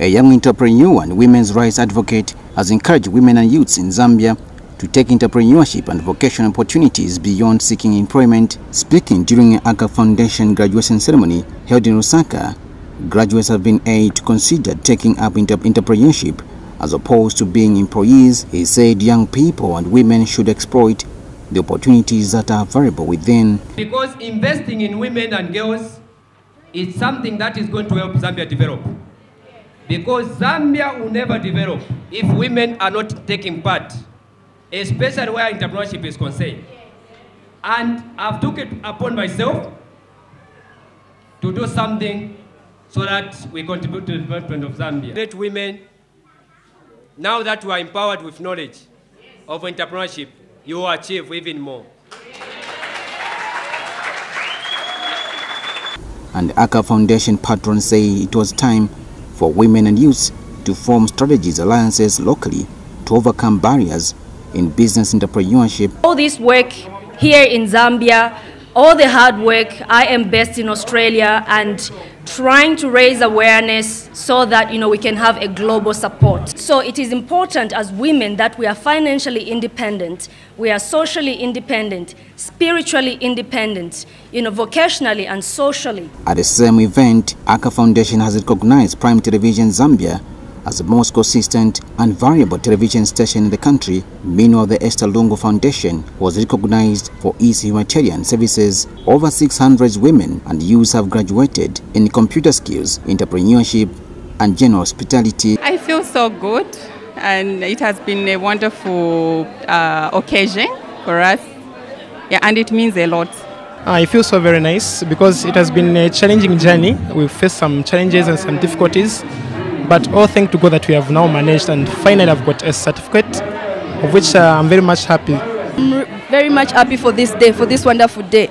A young entrepreneur and women's rights advocate has encouraged women and youths in Zambia to take entrepreneurship and vocational opportunities beyond seeking employment. Speaking during an ACAH Foundation graduation ceremony held in Lusaka, graduates have been urged to consider taking up entrepreneurship as opposed to being employees. He said young people and women should exploit the opportunities that are available within. Because investing in women and girls is something that is going to help Zambia develop. Because Zambia will never develop if women are not taking part, especially where entrepreneurship is concerned. And I've took it upon myself to do something so that we contribute to the development of Zambia. Let women, now that we are empowered with knowledge of entrepreneurship, you will achieve even more. And the ACAH Foundation patrons say it was time for women and youths to form strategies alliances locally to overcome barriers in business entrepreneurship. All this work here in Zambia, all the hard work, I am based in Australia and trying to raise awareness so that you know we can have a global support. So it is important as women that we are financially independent, we are socially independent, spiritually independent, you know, vocationally and socially. At the same event, ACAH Foundation has recognized Prime Television Zambia as the most consistent and variable television station in the country. Meanwhile, the Esther Lungu Foundation was recognized for its humanitarian services. Over 600 women and youths have graduated in computer skills, entrepreneurship, and general hospitality. I feel so good, and it has been a wonderful uh, occasion for us. Yeah, and it means a lot. I feel so very nice because it has been a challenging journey. We've faced some challenges and some difficulties, but all thank to God that we have now managed and finally I've got a certificate of which uh, I'm very much happy. I'm very much happy for this day, for this wonderful day.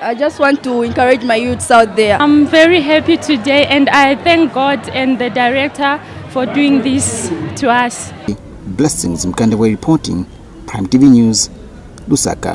I just want to encourage my youths out there. I'm very happy today and I thank God and the director for doing this to us. Blessings Mkandewe reporting, Prime TV News, Lusaka.